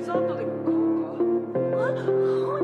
デザートでも買おうか。